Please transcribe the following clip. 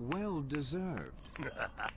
Well deserved.